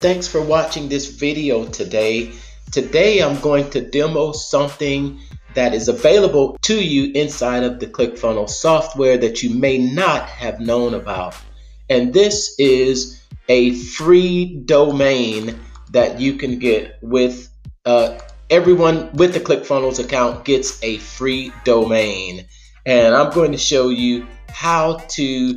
Thanks for watching this video today. Today I'm going to demo something that is available to you inside of the ClickFunnels software that you may not have known about. And this is a free domain that you can get with uh, everyone with the ClickFunnels account gets a free domain. And I'm going to show you how to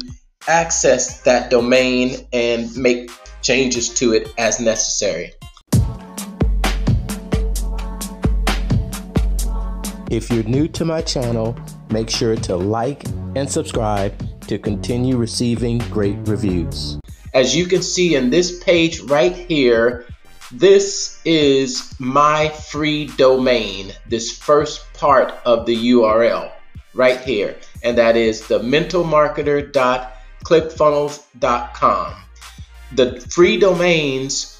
access that domain and make changes to it as necessary. If you're new to my channel, make sure to like and subscribe to continue receiving great reviews. As you can see in this page right here, this is my free domain, this first part of the URL right here, and that is the mentalmarketer.clickfunnels.com the free domains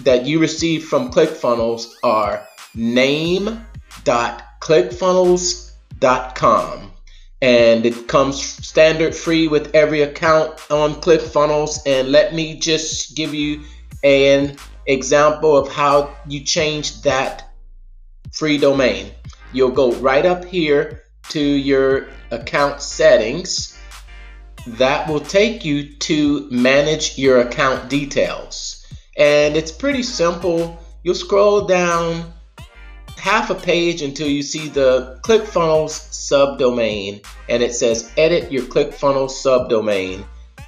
that you receive from ClickFunnels are name.clickfunnels.com and it comes standard free with every account on ClickFunnels. And let me just give you an example of how you change that free domain. You'll go right up here to your account settings that will take you to manage your account details. And it's pretty simple. You'll scroll down half a page until you see the ClickFunnels subdomain and it says edit your ClickFunnels subdomain.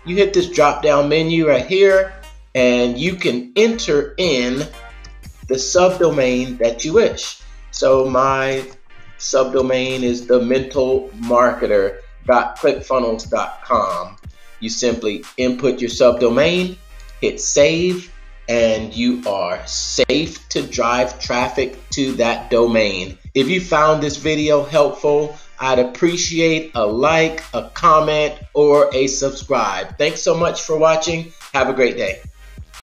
You hit this drop down menu right here and you can enter in the subdomain that you wish. So my subdomain is the mental marketer www.clickfunnels.com. You simply input your subdomain, hit save, and you are safe to drive traffic to that domain. If you found this video helpful, I'd appreciate a like, a comment, or a subscribe. Thanks so much for watching. Have a great day.